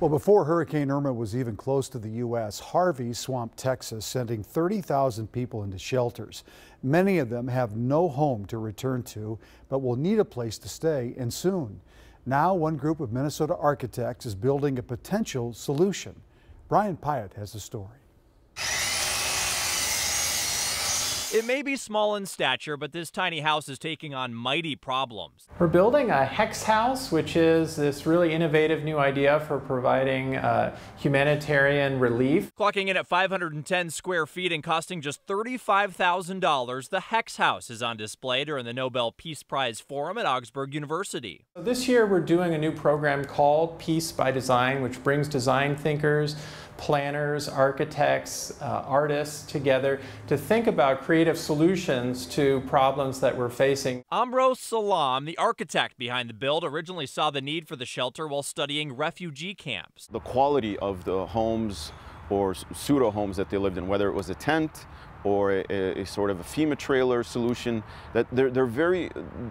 Well, before Hurricane Irma was even close to the U.S., Harvey swamped Texas, sending 30,000 people into shelters. Many of them have no home to return to, but will need a place to stay and soon. Now, one group of Minnesota architects is building a potential solution. Brian Pyatt has the story. It may be small in stature, but this tiny house is taking on mighty problems. We're building a hex house, which is this really innovative new idea for providing uh, humanitarian relief. Clocking in at 510 square feet and costing just $35,000, the hex house is on display during the Nobel Peace Prize Forum at Augsburg University. This year we're doing a new program called Peace by Design, which brings design thinkers, planners, architects, uh, artists together to think about creative solutions to problems that we're facing. Amro Salam, the architect behind the build, originally saw the need for the shelter while studying refugee camps. The quality of the homes or pseudo homes that they lived in, whether it was a tent or a, a, sort of a FEMA trailer solution that they're, they're very,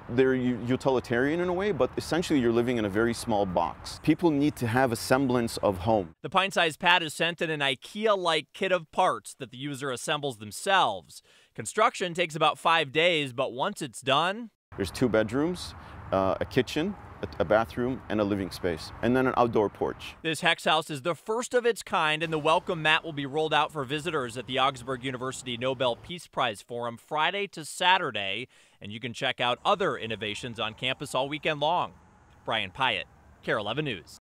they're utilitarian in a way, but essentially you're living in a very small box. People need to have a semblance of home. The pint-sized pad is sent in an IKEA-like kit of parts that the user assembles themselves. Construction takes about five days, but once it's done... There's two bedrooms, uh, a kitchen, a bathroom, and a living space, and then an outdoor porch. This hex house is the first of its kind, and the welcome mat will be rolled out for visitors at the Augsburg University Nobel Peace Prize Forum Friday to Saturday, and you can check out other innovations on campus all weekend long. Brian Pyatt, KARE 11 News.